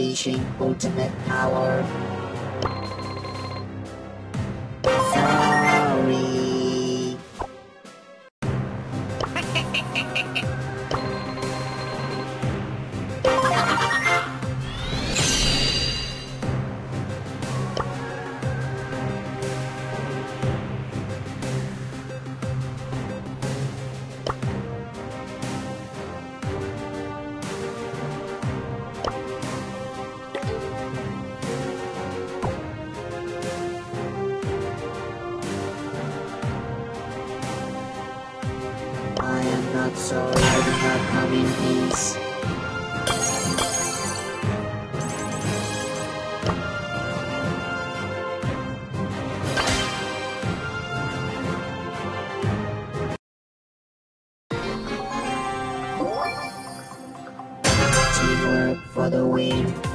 unleashing ultimate power. so I do not come in peace. Teamwork for the win.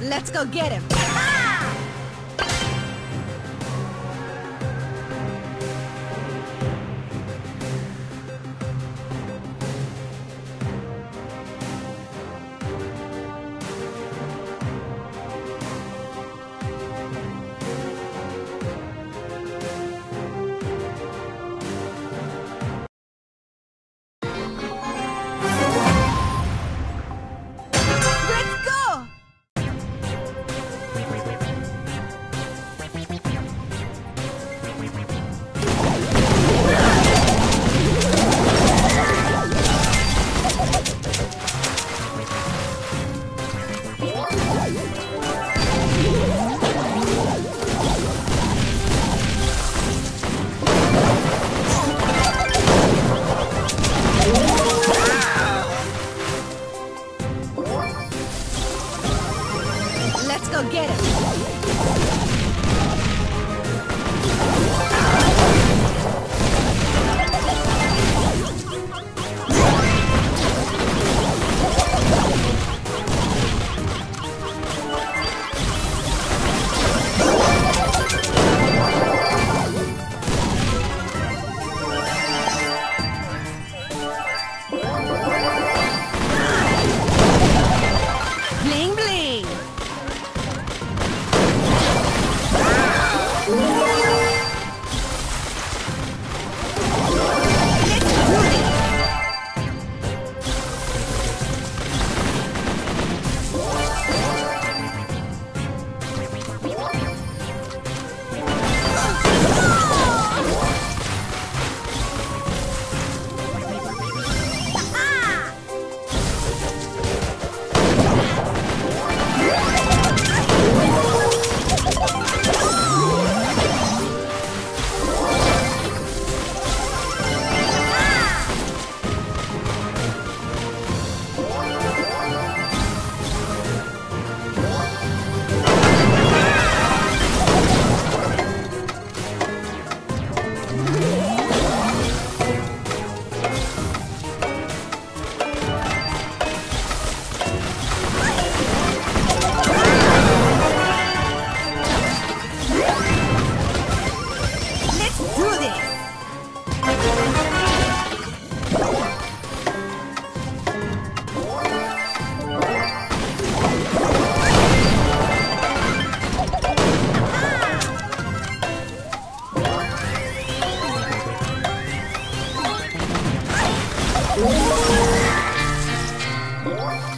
Let's go get him! Let's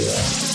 Yeah.